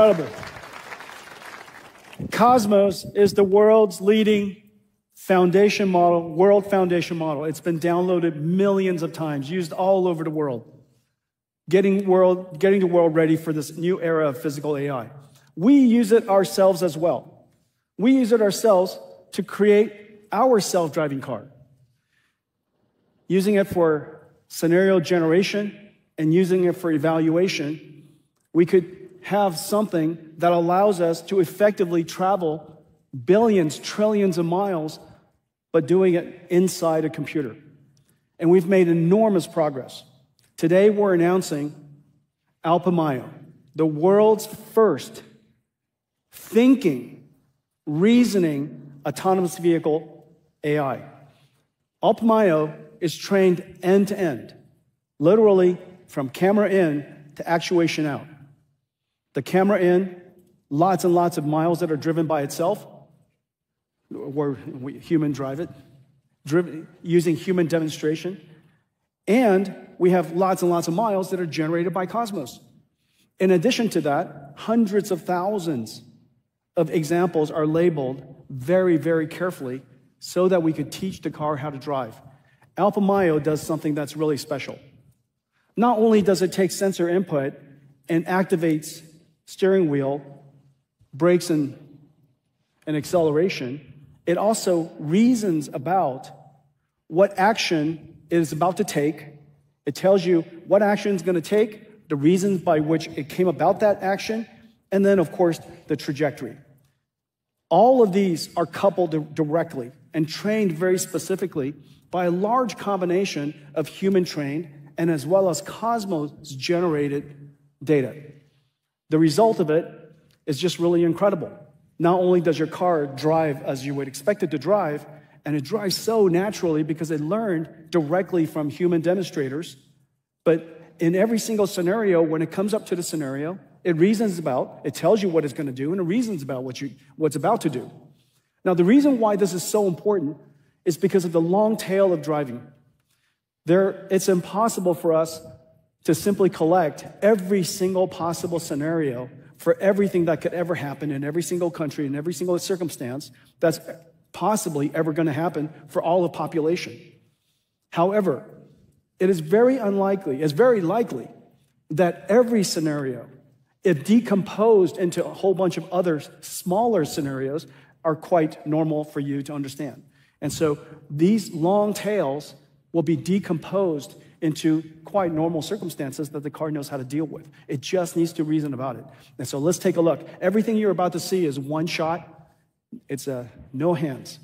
Incredible. Cosmos is the world's leading foundation model, world foundation model. It's been downloaded millions of times, used all over the world, getting, world, getting the world ready for this new era of physical AI. We use it ourselves as well. We use it ourselves to create our self driving car, using it for scenario generation and using it for evaluation. We could have something that allows us to effectively travel billions, trillions of miles, but doing it inside a computer. And we've made enormous progress. Today, we're announcing Alpamayo, the world's first thinking, reasoning autonomous vehicle AI. Alpamayo is trained end to end, literally from camera in to actuation out the camera in, lots and lots of miles that are driven by itself, where we human drive it, driven, using human demonstration. And we have lots and lots of miles that are generated by Cosmos. In addition to that, hundreds of thousands of examples are labeled very, very carefully so that we could teach the car how to drive. Alpamayo does something that's really special. Not only does it take sensor input and activates steering wheel, brakes, and, and acceleration, it also reasons about what action it is about to take. It tells you what action it's going to take, the reasons by which it came about that action, and then, of course, the trajectory. All of these are coupled directly and trained very specifically by a large combination of human trained and as well as Cosmos generated data. The result of it is just really incredible. Not only does your car drive as you would expect it to drive, and it drives so naturally because it learned directly from human demonstrators, but in every single scenario, when it comes up to the scenario, it reasons about, it tells you what it's going to do, and it reasons about what you, what's about to do. Now, the reason why this is so important is because of the long tail of driving. There, it's impossible for us to simply collect every single possible scenario for everything that could ever happen in every single country, in every single circumstance that's possibly ever going to happen for all of population. However, it is very unlikely, it's very likely that every scenario, if decomposed into a whole bunch of other smaller scenarios, are quite normal for you to understand. And so these long tails will be decomposed into quite normal circumstances that the car knows how to deal with. It just needs to reason about it. And so let's take a look. Everything you're about to see is one shot. It's a no hands.